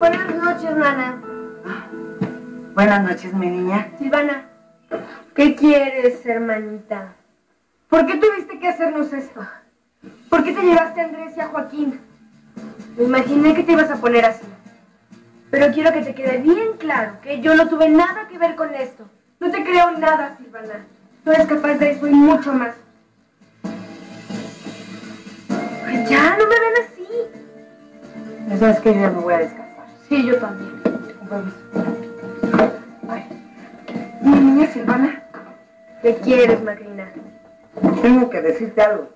Buenas noches, Nana. Buenas noches, mi niña. Silvana, ¿qué quieres, hermanita? ¿Por qué tuviste que hacernos esto? ¿Por qué te llevaste a Andrés y a Joaquín? Me imaginé que te ibas a poner así. Pero quiero que te quede bien claro que yo no tuve nada que ver con esto. No te creo nada, Silvana. Tú eres capaz de eso y mucho más. Ay, ya, no me ven así. Ya sabes que yo ya me voy a descansar. Sí, yo también. Permiso. Ay. Mi niña Silvana, ¿Qué quieres, Macrina? tengo que decirte algo.